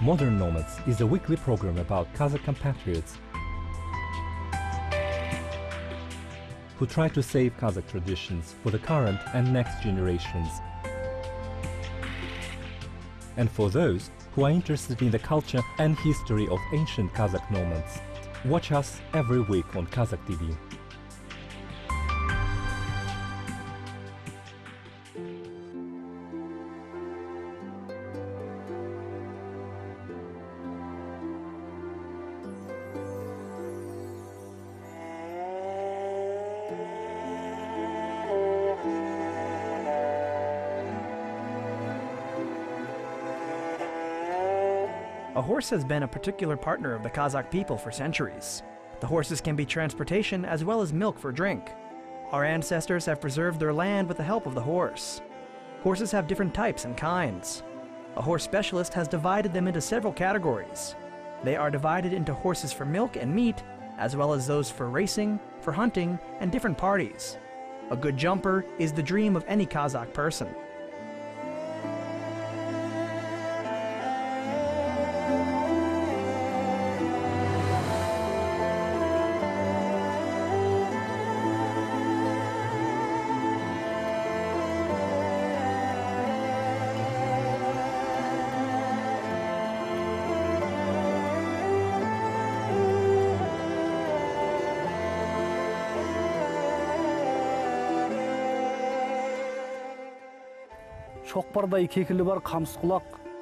Modern Nomads is a weekly program about Kazakh compatriots who try to save Kazakh traditions for the current and next generations. And for those who are interested in the culture and history of ancient Kazakh nomads, watch us every week on Kazakh TV. A horse has been a particular partner of the Kazakh people for centuries. The horses can be transportation as well as milk for drink. Our ancestors have preserved their land with the help of the horse. Horses have different types and kinds. A horse specialist has divided them into several categories. They are divided into horses for milk and meat, as well as those for racing, for hunting, and different parties. A good jumper is the dream of any Kazakh person.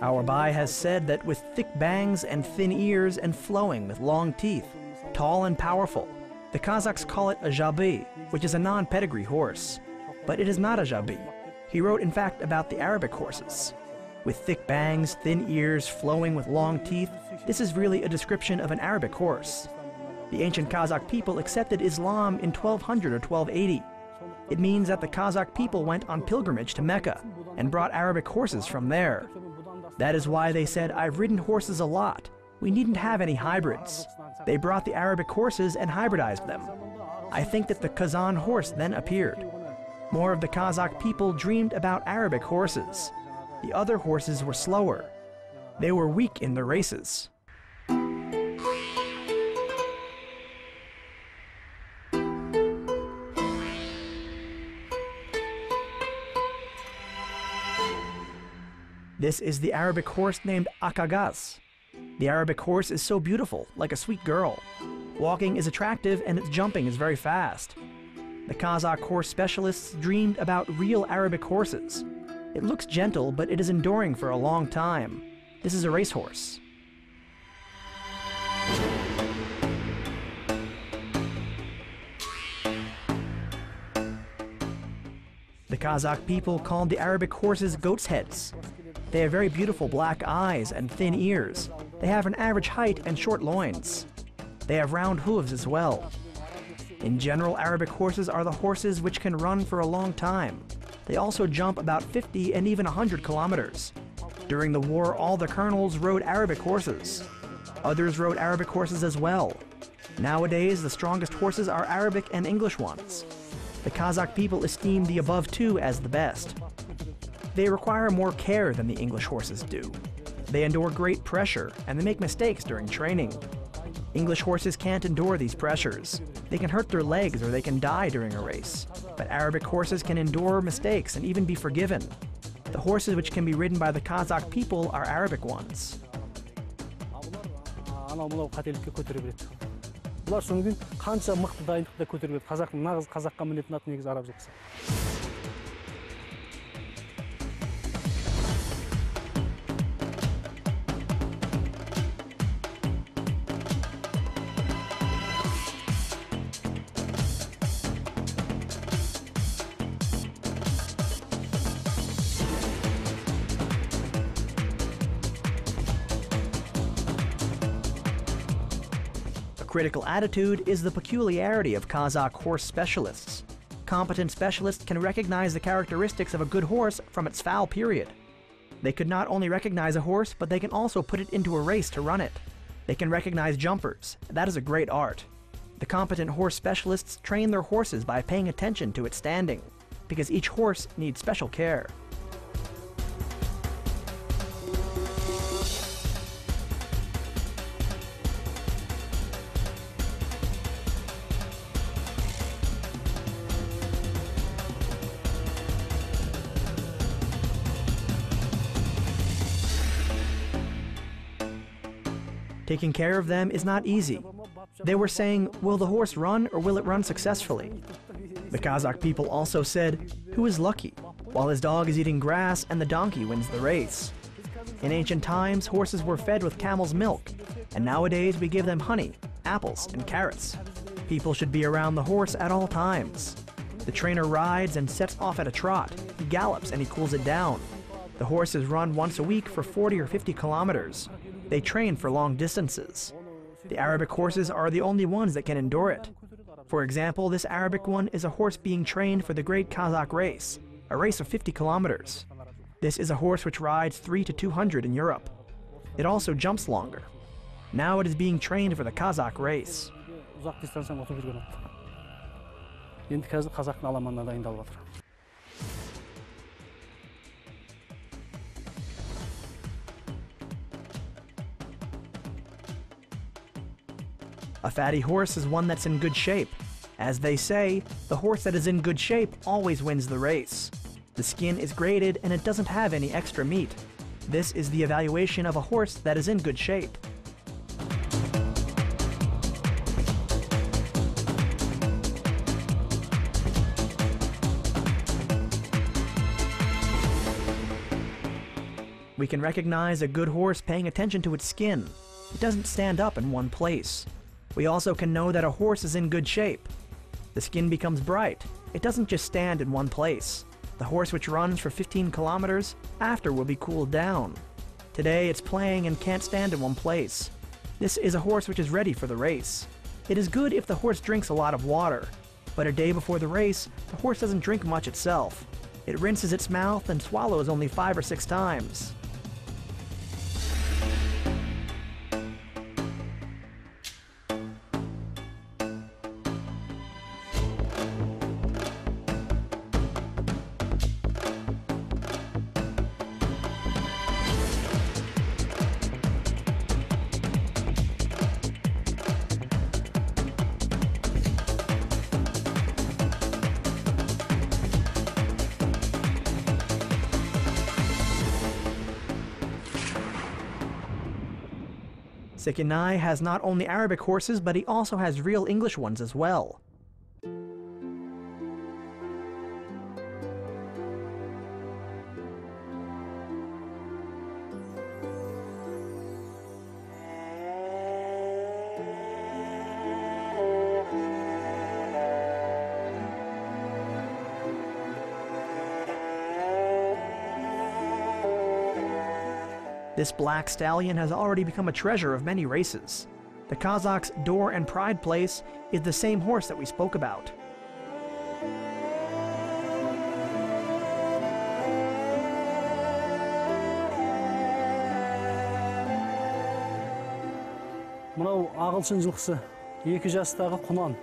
Abai has said that with thick bangs and thin ears and flowing with long teeth, tall and powerful, the Kazakhs call it a jabi, which is a non pedigree horse. But it is not a jabi. He wrote, in fact, about the Arabic horses. With thick bangs, thin ears, flowing with long teeth, this is really a description of an Arabic horse. The ancient Kazakh people accepted Islam in 1200 or 1280. It means that the Kazakh people went on pilgrimage to Mecca and brought Arabic horses from there. That is why they said, I've ridden horses a lot. We needn't have any hybrids. They brought the Arabic horses and hybridized them. I think that the Kazan horse then appeared. More of the Kazakh people dreamed about Arabic horses. The other horses were slower. They were weak in the races. This is the Arabic horse named Akagaz. The Arabic horse is so beautiful, like a sweet girl. Walking is attractive and its jumping is very fast. The Kazakh horse specialists dreamed about real Arabic horses. It looks gentle, but it is enduring for a long time. This is a racehorse. The Kazakh people called the Arabic horses goat's heads. They have very beautiful black eyes and thin ears. They have an average height and short loins. They have round hooves as well. In general, Arabic horses are the horses which can run for a long time. They also jump about 50 and even 100 kilometers. During the war, all the colonels rode Arabic horses. Others rode Arabic horses as well. Nowadays, the strongest horses are Arabic and English ones. The Kazakh people esteem the above two as the best. They require more care than the English horses do. They endure great pressure and they make mistakes during training. English horses can't endure these pressures. They can hurt their legs or they can die during a race. But Arabic horses can endure mistakes and even be forgiven. The horses which can be ridden by the Kazakh people are Arabic ones. анау мынау қателікке көтере береді бұлар содан кейін қанша мықты дайындықта көтере береді қазақтың нағыз қазаққа мінетін ат негізі араб жылқысы Critical attitude is the peculiarity of Kazakh horse specialists. Competent specialists can recognize the characteristics of a good horse from its foal period. They could not only recognize a horse, but they can also put it into a race to run it. They can recognize jumpers. That is a great art. The competent horse specialists train their horses by paying attention to its standing, because each horse needs special care. Taking care of them is not easy. They were saying, will the horse run or will it run successfully? The Kazakh people also said, who is lucky, while his dog is eating grass and the donkey wins the race. In ancient times, horses were fed with camel's milk, and nowadays we give them honey, apples, and carrots. People should be around the horse at all times. The trainer rides and sets off at a trot. He gallops and he cools it down. The horses run once a week for 40 or 50 kilometers. They train for long distances. The Arabic horses are the only ones that can endure it. For example, this Arabic one is a horse being trained for the Great Kazakh Race, a race of 50 kilometers. This is a horse which rides 3 to 200 in Europe. It also jumps longer. Now it is being trained for the Kazakh race. A fatty horse is one that's in good shape. As they say, the horse that is in good shape always wins the race. The skin is graded and it doesn't have any extra meat. This is the evaluation of a horse that is in good shape. We can recognize a good horse paying attention to its skin. It doesn't stand up in one place. We also can know that a horse is in good shape. The skin becomes bright. It doesn't just stand in one place. The horse which runs for 15 kilometers after will be cooled down. Today it's playing and can't stand in one place. This is a horse which is ready for the race. It is good if the horse drinks a lot of water, but a day before the race, the horse doesn't drink much itself. It rinses its mouth and swallows only five or six times. Sekenai has not only Arabic horses, but he also has real English ones as well. This black stallion has already become a treasure of many races. The Kazakh's Door and Pride Place is the same horse that we spoke about. мынау ағылшын жылқысы екі жастағы құнан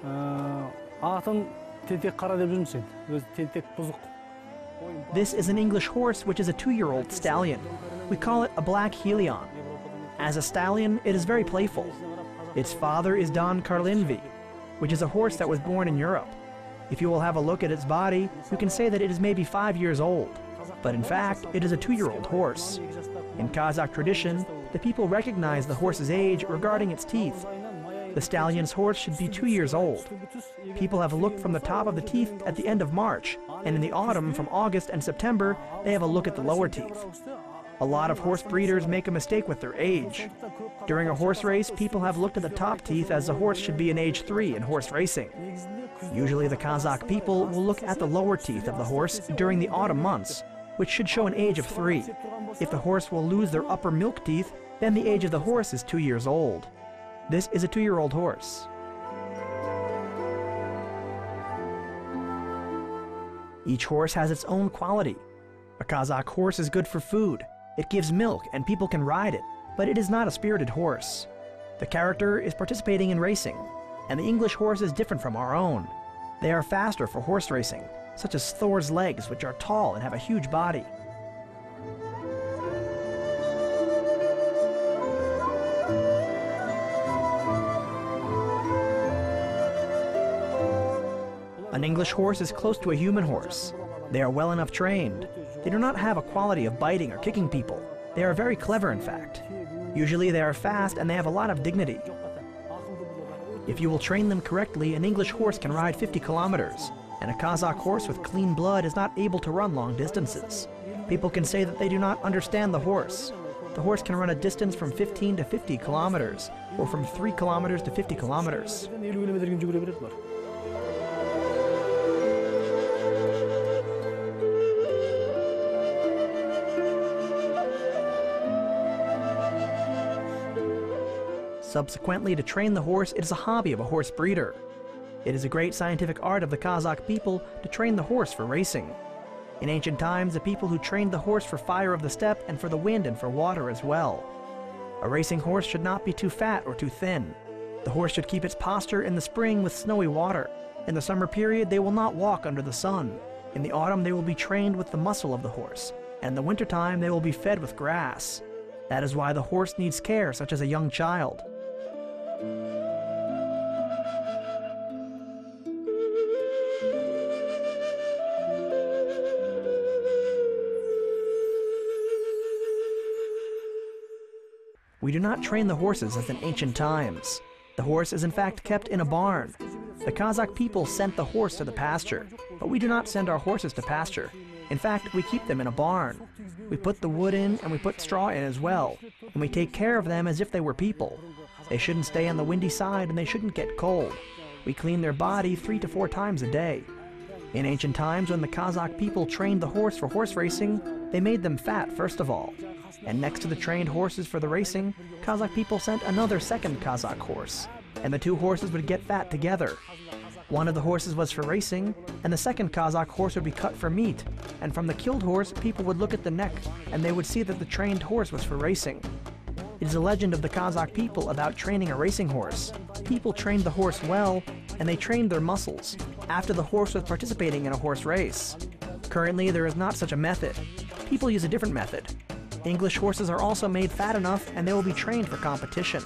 Ә, атын тентек қара деп жүрміз енді өзі тентек бұзық this is an English horse which is a two-year-old stallion. We call it a black Helion. As a stallion, it is very playful. Its father is Don Carlinvi, which is a horse that was born in Europe. If you will have a look at its body, you can say that it is maybe five years old. But in fact, it is a two-year-old horse. In Kazakh tradition, the people recognize the horse's age regarding its teeth. The stallion's horse should be two years old. People have looked from the top of the teeth at the end of March, and in the autumn, from August and September, they have a look at the lower teeth. A lot of horse breeders make a mistake with their age. During a horse race, people have looked at the top teeth as the horse should be in age 3 in horse racing. Usually the Kazakh people will look at the lower teeth of the horse during the autumn months, which should show an age of 3. If the horse will lose their upper milk teeth, then the age of the horse is 2 years old. This is a 2-year-old horse. Each horse has its own quality. A Kazakh horse is good for food. It gives milk and people can ride it, but it is not a spirited horse. The character is participating in racing, and the English horse is different from our own. They are faster for horse racing, such as Thor's legs, which are tall and have a huge body. An English horse is close to a human horse. They are well enough trained. They do not have a quality of biting or kicking people. They are very clever, in fact. Usually they are fast and they have a lot of dignity. If you will train them correctly, an English horse can ride 50 kilometers, and a Kazakh horse with clean blood is not able to run long distances. People can say that they do not understand the horse. The horse can run a distance from 15 to 50 kilometers, or from 3 kilometers to 50 kilometers. Subsequently, to train the horse, it is a hobby of a horse breeder. It is a great scientific art of the Kazakh people to train the horse for racing. In ancient times, the people who trained the horse for fire of the steppe and for the wind and for water as well. A racing horse should not be too fat or too thin. The horse should keep its posture in the spring with snowy water. In the summer period, they will not walk under the sun. In the autumn, they will be trained with the muscle of the horse, and in the wintertime, they will be fed with grass. That is why the horse needs care, such as a young child. We do not train the horses as in ancient times. The horse is in fact kept in a barn. The Kazakh people sent the horse to the pasture, but we do not send our horses to pasture. In fact, we keep them in a barn. We put the wood in and we put straw in as well, and we take care of them as if they were people. They shouldn't stay on the windy side and they shouldn't get cold. We clean their body three to four times a day. In ancient times, when the Kazakh people trained the horse for horse racing, they made them fat first of all. And next to the trained horses for the racing, Kazakh people sent another second Kazakh horse, and the two horses would get fat together. One of the horses was for racing, and the second Kazakh horse would be cut for meat, and from the killed horse, people would look at the neck, and they would see that the trained horse was for racing. It is a legend of the Kazakh people about training a racing horse. People trained the horse well, and they trained their muscles, after the horse was participating in a horse race. Currently, there is not such a method. People use a different method. English horses are also made fat enough, and they will be trained for competition.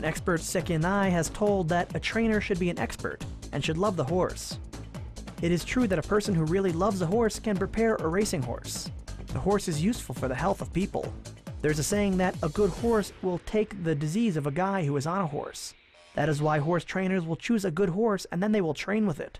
An expert Sekenai has told that a trainer should be an expert and should love the horse. It is true that a person who really loves a horse can prepare a racing horse. The horse is useful for the health of people. There's a saying that a good horse will take the disease of a guy who is on a horse. That is why horse trainers will choose a good horse and then they will train with it.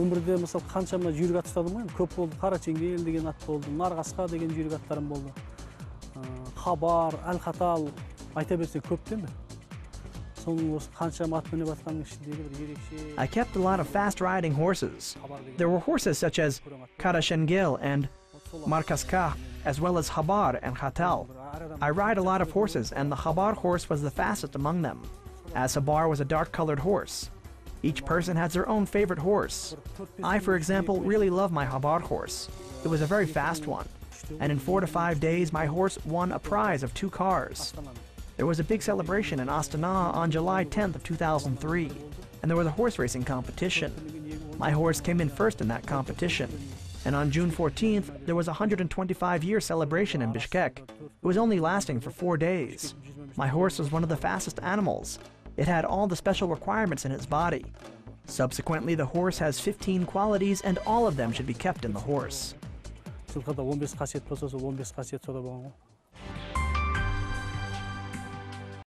өмірде мысалы қаншама жүйрік ат ұстадым ғой енді көп болды қарачеңгел деген ат болды нарқасқа деген жүйрік аттарым болды Ә, хабар әл қатал айта берсек көп те енді соның осы қаншама ат мініп жатқанның ішіндегі бір ерекше I kept a lot of fast riding horses. хабар деген There were horses such as Karashengil and Markaska, as well as Habar and Khatal. I ride a lot of horses, and the Habar horse was the fastest among them, as Habar was a dark colored horse. Each person has their own favorite horse. I, for example, really love my Habar horse. It was a very fast one, and in four to five days, my horse won a prize of two cars. There was a big celebration in Astana on July 10th of 2003, and there was a horse racing competition. My horse came in first in that competition. And on June 14th, there was a 125-year celebration in Bishkek. It was only lasting for four days. My horse was one of the fastest animals. It had all the special requirements in its body. Subsequently, the horse has 15 qualities, and all of them should be kept in the horse.